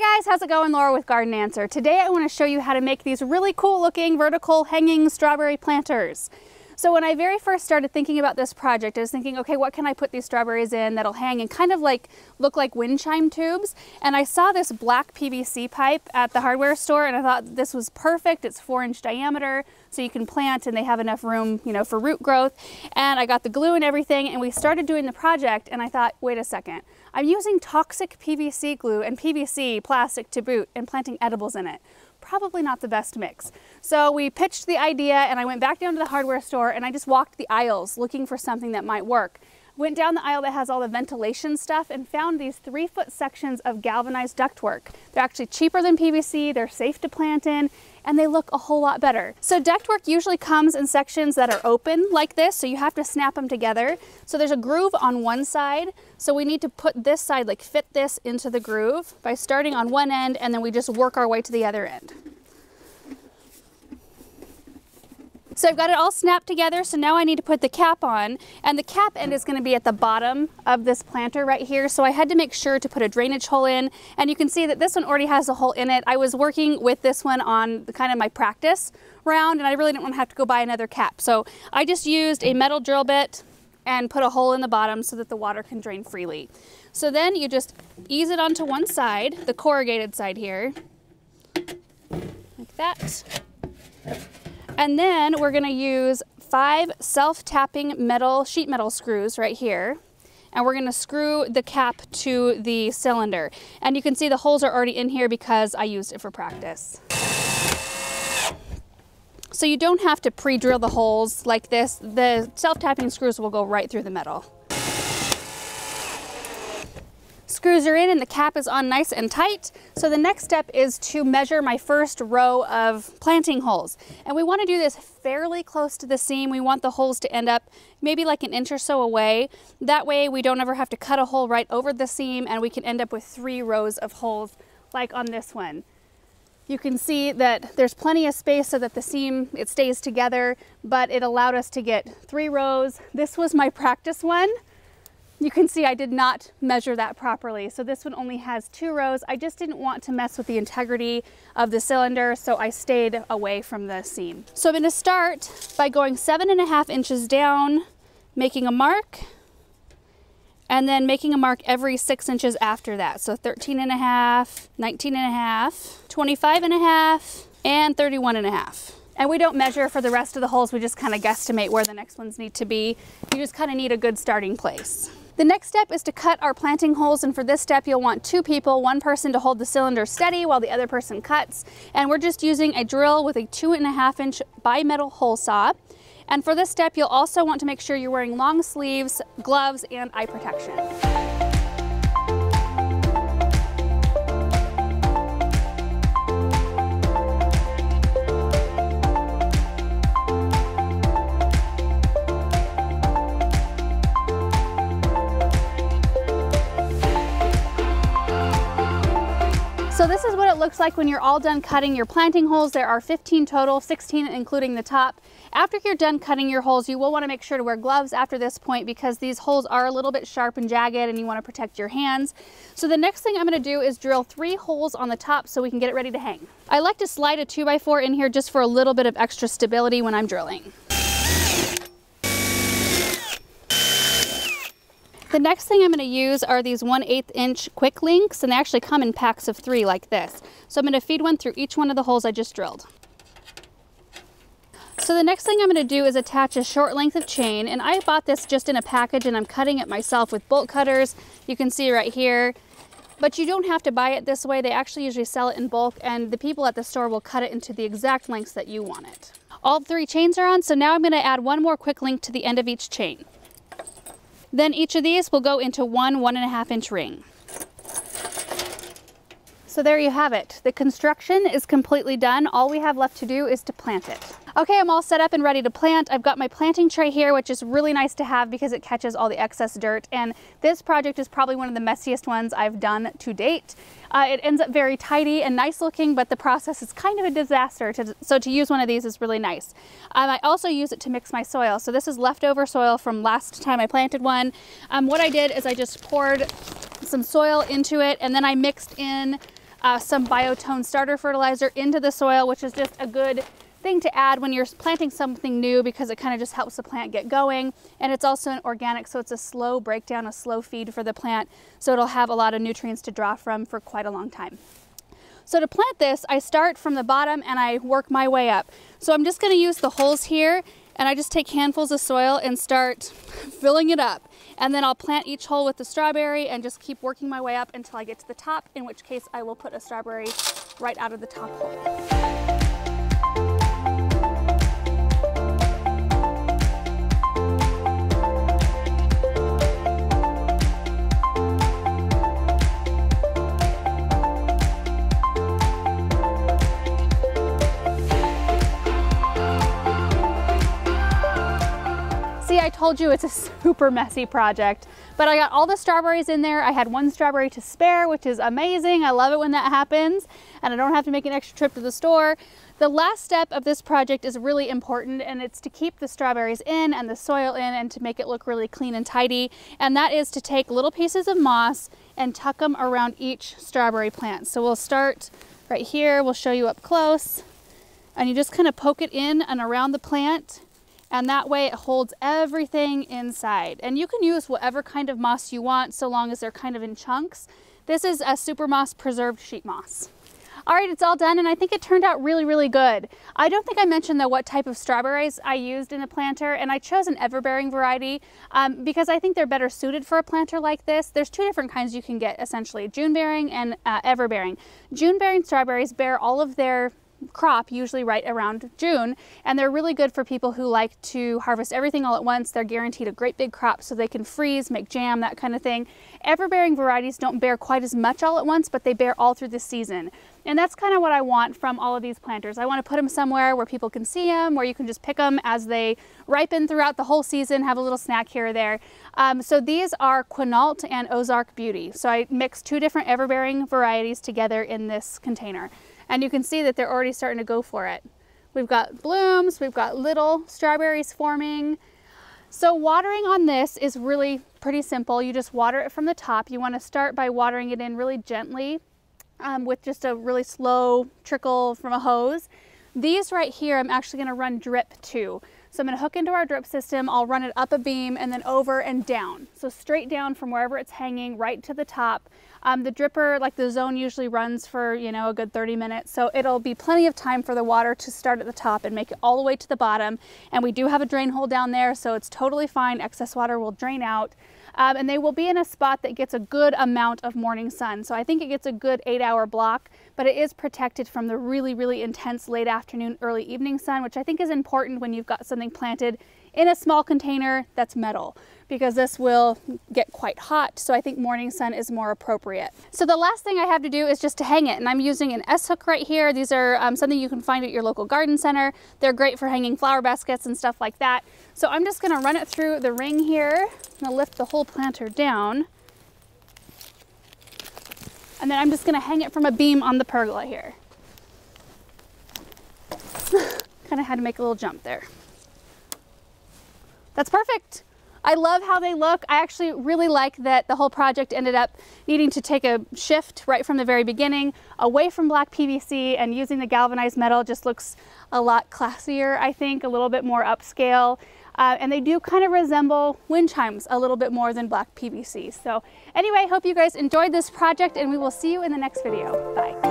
Guys, how's it going? Laura with Garden Answer. Today I want to show you how to make these really cool looking vertical hanging strawberry planters. So when I very first started thinking about this project, I was thinking, okay, what can I put these strawberries in that'll hang and kind of like look like wind chime tubes? And I saw this black PVC pipe at the hardware store and I thought this was perfect. It's four inch diameter, so you can plant and they have enough room, you know, for root growth. And I got the glue and everything and we started doing the project and I thought, wait a second, I'm using toxic PVC glue and PVC plastic to boot and planting edibles in it probably not the best mix. So we pitched the idea and I went back down to the hardware store and I just walked the aisles looking for something that might work. Went down the aisle that has all the ventilation stuff and found these three foot sections of galvanized ductwork. They're actually cheaper than PVC, they're safe to plant in, and they look a whole lot better. So ductwork usually comes in sections that are open like this, so you have to snap them together. So there's a groove on one side, so we need to put this side, like fit this into the groove by starting on one end and then we just work our way to the other end. So I've got it all snapped together, so now I need to put the cap on, and the cap end is gonna be at the bottom of this planter right here, so I had to make sure to put a drainage hole in, and you can see that this one already has a hole in it. I was working with this one on the, kind of my practice round, and I really didn't want to have to go buy another cap. So I just used a metal drill bit and put a hole in the bottom so that the water can drain freely. So then you just ease it onto one side, the corrugated side here, like that. And then we're gonna use five self-tapping metal, sheet metal screws right here. And we're gonna screw the cap to the cylinder. And you can see the holes are already in here because I used it for practice. So you don't have to pre-drill the holes like this. The self-tapping screws will go right through the metal. Screws are in and the cap is on nice and tight. So the next step is to measure my first row of planting holes. And we wanna do this fairly close to the seam. We want the holes to end up maybe like an inch or so away. That way we don't ever have to cut a hole right over the seam and we can end up with three rows of holes like on this one. You can see that there's plenty of space so that the seam, it stays together, but it allowed us to get three rows. This was my practice one. You can see I did not measure that properly. So this one only has two rows. I just didn't want to mess with the integrity of the cylinder, so I stayed away from the seam. So I'm gonna start by going seven and a half inches down, making a mark, and then making a mark every six inches after that. So 13 and a half, 19 and a half, 25 and a half, and 31 and a half. And we don't measure for the rest of the holes, we just kind of guesstimate where the next ones need to be. You just kind of need a good starting place. The next step is to cut our planting holes and for this step you'll want two people, one person to hold the cylinder steady while the other person cuts. And we're just using a drill with a two and a half inch bimetal hole saw. And for this step you'll also want to make sure you're wearing long sleeves, gloves, and eye protection. So this is what it looks like when you're all done cutting your planting holes. There are 15 total, 16 including the top. After you're done cutting your holes, you will want to make sure to wear gloves after this point because these holes are a little bit sharp and jagged and you want to protect your hands. So the next thing I'm going to do is drill three holes on the top so we can get it ready to hang. I like to slide a 2x4 in here just for a little bit of extra stability when I'm drilling. The next thing I'm going to use are these 1 8 inch quick links and they actually come in packs of three like this. So I'm going to feed one through each one of the holes I just drilled. So the next thing I'm going to do is attach a short length of chain and I bought this just in a package and I'm cutting it myself with bolt cutters. You can see right here. But you don't have to buy it this way. They actually usually sell it in bulk and the people at the store will cut it into the exact lengths that you want it. All three chains are on, so now I'm going to add one more quick link to the end of each chain. Then each of these will go into one one and a half inch ring. So there you have it. The construction is completely done. All we have left to do is to plant it. Okay, I'm all set up and ready to plant. I've got my planting tray here, which is really nice to have because it catches all the excess dirt. And this project is probably one of the messiest ones I've done to date. Uh, it ends up very tidy and nice looking, but the process is kind of a disaster. To, so to use one of these is really nice. Um, I also use it to mix my soil. So this is leftover soil from last time I planted one. Um, what I did is I just poured some soil into it and then I mixed in uh, some Bio-Tone starter fertilizer into the soil, which is just a good thing to add when you're planting something new because it kind of just helps the plant get going. And it's also an organic, so it's a slow breakdown, a slow feed for the plant. So it'll have a lot of nutrients to draw from for quite a long time. So to plant this, I start from the bottom and I work my way up. So I'm just gonna use the holes here and I just take handfuls of soil and start filling it up. And then I'll plant each hole with the strawberry and just keep working my way up until I get to the top, in which case I will put a strawberry right out of the top hole. Told you it's a super messy project, but I got all the strawberries in there. I had one strawberry to spare, which is amazing. I love it when that happens and I don't have to make an extra trip to the store. The last step of this project is really important and it's to keep the strawberries in and the soil in and to make it look really clean and tidy. And that is to take little pieces of moss and tuck them around each strawberry plant. So we'll start right here. We'll show you up close and you just kind of poke it in and around the plant and that way it holds everything inside. And you can use whatever kind of moss you want so long as they're kind of in chunks. This is a SuperMoss preserved sheet moss. All right, it's all done and I think it turned out really, really good. I don't think I mentioned though what type of strawberries I used in the planter and I chose an everbearing variety um, because I think they're better suited for a planter like this. There's two different kinds you can get essentially, June bearing and uh, everbearing. June bearing strawberries bear all of their crop usually right around June and they're really good for people who like to harvest everything all at once. They're guaranteed a great big crop so they can freeze, make jam, that kind of thing. Everbearing varieties don't bear quite as much all at once but they bear all through the season. And that's kind of what I want from all of these planters. I want to put them somewhere where people can see them, where you can just pick them as they ripen throughout the whole season, have a little snack here or there. Um, so these are Quinault and Ozark Beauty. So I mixed two different everbearing varieties together in this container. And you can see that they're already starting to go for it. We've got blooms, we've got little strawberries forming. So watering on this is really pretty simple. You just water it from the top. You want to start by watering it in really gently um, with just a really slow trickle from a hose. These right here, I'm actually going to run drip to. So I'm to hook into our drip system. I'll run it up a beam and then over and down. So straight down from wherever it's hanging right to the top. Um, the dripper, like the zone usually runs for, you know, a good 30 minutes. So it'll be plenty of time for the water to start at the top and make it all the way to the bottom. And we do have a drain hole down there, so it's totally fine. Excess water will drain out. Um, and they will be in a spot that gets a good amount of morning sun. So I think it gets a good eight hour block, but it is protected from the really, really intense late afternoon, early evening sun, which I think is important when you've got something planted in a small container that's metal because this will get quite hot. So I think morning sun is more appropriate. So the last thing I have to do is just to hang it. And I'm using an S-hook right here. These are um, something you can find at your local garden center. They're great for hanging flower baskets and stuff like that. So I'm just gonna run it through the ring here. I'm gonna lift the whole planter down. And then I'm just gonna hang it from a beam on the pergola here. kind of had to make a little jump there. That's perfect. I love how they look. I actually really like that the whole project ended up needing to take a shift right from the very beginning away from black PVC and using the galvanized metal just looks a lot classier, I think, a little bit more upscale. Uh, and they do kind of resemble wind chimes a little bit more than black PVC. So anyway, hope you guys enjoyed this project and we will see you in the next video. Bye.